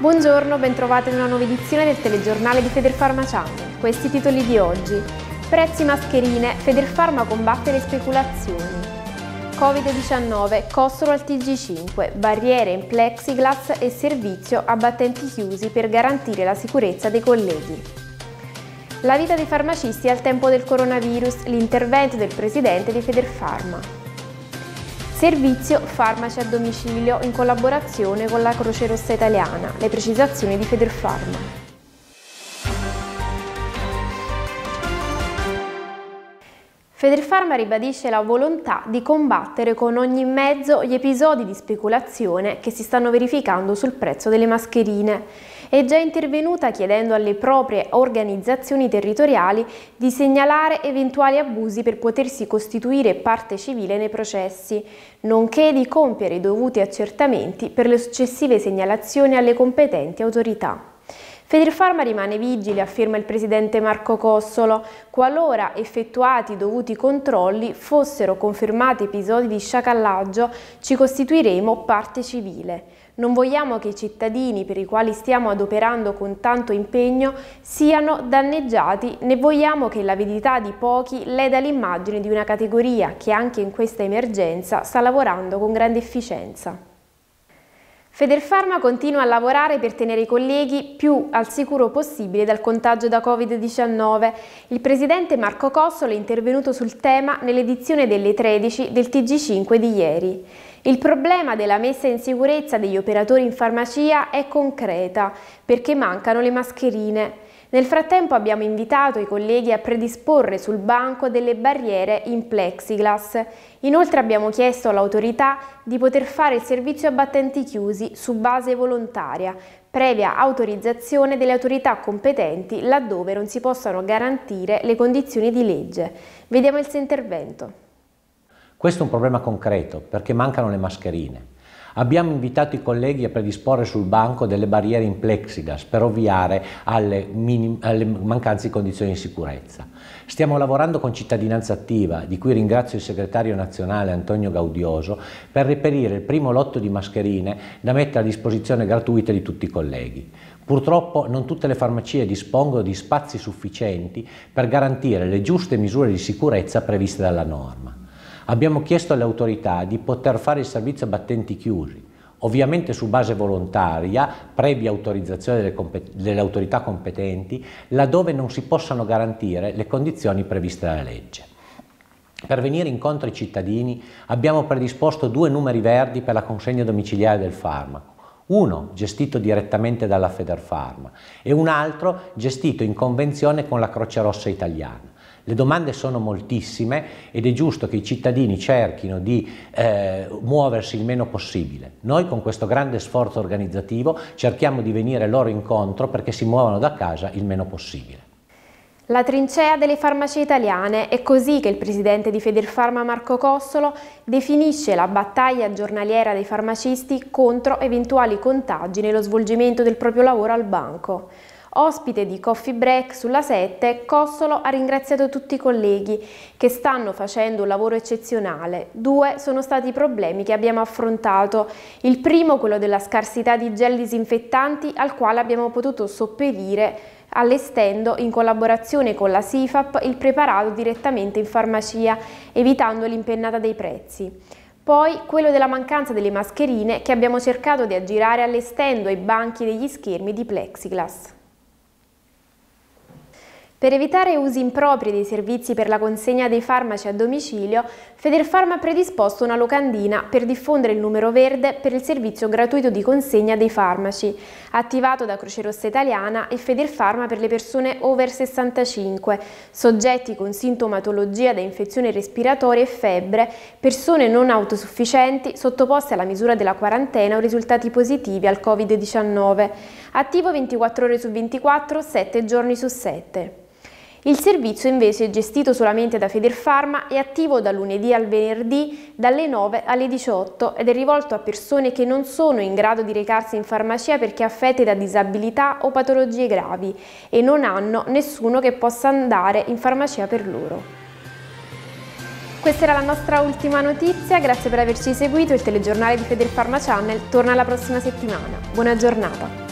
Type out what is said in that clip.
Buongiorno, bentrovati in una nuova edizione del telegiornale di Federfarma Channel. Questi titoli di oggi. Prezzi mascherine, Federfarma combatte le speculazioni. Covid-19, Cossolo al TG5, barriere in plexiglass e servizio a battenti chiusi per garantire la sicurezza dei colleghi. La vita dei farmacisti al tempo del coronavirus, l'intervento del presidente di Federfarma. Servizio farmaci a domicilio in collaborazione con la Croce Rossa Italiana. Le precisazioni di Federfarma. Federfarma ribadisce la volontà di combattere con ogni mezzo gli episodi di speculazione che si stanno verificando sul prezzo delle mascherine. È già intervenuta chiedendo alle proprie organizzazioni territoriali di segnalare eventuali abusi per potersi costituire parte civile nei processi, nonché di compiere i dovuti accertamenti per le successive segnalazioni alle competenti autorità. Federfarma rimane vigile, afferma il presidente Marco Cossolo, qualora effettuati i dovuti controlli fossero confermati episodi di sciacallaggio ci costituiremo parte civile. Non vogliamo che i cittadini per i quali stiamo adoperando con tanto impegno siano danneggiati né vogliamo che l'avidità di pochi leda l'immagine di una categoria che anche in questa emergenza sta lavorando con grande efficienza. Federfarma continua a lavorare per tenere i colleghi più al sicuro possibile dal contagio da Covid-19. Il presidente Marco Cossolo è intervenuto sul tema nell'edizione delle 13 del TG5 di ieri. Il problema della messa in sicurezza degli operatori in farmacia è concreta perché mancano le mascherine. Nel frattempo abbiamo invitato i colleghi a predisporre sul banco delle barriere in plexiglass. Inoltre abbiamo chiesto all'autorità di poter fare il servizio a battenti chiusi su base volontaria, previa autorizzazione delle autorità competenti laddove non si possano garantire le condizioni di legge. Vediamo il suo intervento. Questo è un problema concreto perché mancano le mascherine. Abbiamo invitato i colleghi a predisporre sul banco delle barriere in plexiglass per ovviare alle, alle mancanze di condizioni di sicurezza. Stiamo lavorando con cittadinanza attiva, di cui ringrazio il segretario nazionale Antonio Gaudioso, per reperire il primo lotto di mascherine da mettere a disposizione gratuita di tutti i colleghi. Purtroppo non tutte le farmacie dispongono di spazi sufficienti per garantire le giuste misure di sicurezza previste dalla norma. Abbiamo chiesto alle autorità di poter fare il servizio a battenti chiusi, ovviamente su base volontaria, previa autorizzazione delle, compet delle, autorità competenti, laddove non si possano garantire le condizioni previste dalla legge. Per venire incontro ai cittadini abbiamo predisposto due numeri verdi per la consegna domiciliare del farmaco, uno gestito direttamente dalla Federfarma e un altro gestito in convenzione con la Croce Rossa Italiana. Le domande sono moltissime ed è giusto che i cittadini cerchino di eh, muoversi il meno possibile. Noi con questo grande sforzo organizzativo cerchiamo di venire loro incontro perché si muovano da casa il meno possibile. La trincea delle farmacie italiane è così che il presidente di Federfarma Marco Cossolo definisce la battaglia giornaliera dei farmacisti contro eventuali contagi nello svolgimento del proprio lavoro al banco. Ospite di Coffee Break sulla 7, Cossolo ha ringraziato tutti i colleghi che stanno facendo un lavoro eccezionale. Due sono stati i problemi che abbiamo affrontato. Il primo, quello della scarsità di gel disinfettanti, al quale abbiamo potuto sopperire allestendo in collaborazione con la SIFAP il preparato direttamente in farmacia, evitando l'impennata dei prezzi. Poi quello della mancanza delle mascherine che abbiamo cercato di aggirare allestendo ai banchi degli schermi di plexiglass. Per evitare usi impropri dei servizi per la consegna dei farmaci a domicilio, Federfarma ha predisposto una locandina per diffondere il numero verde per il servizio gratuito di consegna dei farmaci, attivato da Croce Rossa Italiana e Federfarma per le persone over 65, soggetti con sintomatologia da infezione respiratoria e febbre, persone non autosufficienti sottoposte alla misura della quarantena o risultati positivi al Covid-19, attivo 24 ore su 24, 7 giorni su 7. Il servizio invece è gestito solamente da Federfarma, è attivo dal lunedì al venerdì dalle 9 alle 18 ed è rivolto a persone che non sono in grado di recarsi in farmacia perché affette da disabilità o patologie gravi e non hanno nessuno che possa andare in farmacia per loro. Questa era la nostra ultima notizia, grazie per averci seguito, il telegiornale di Federfarma Channel torna la prossima settimana. Buona giornata!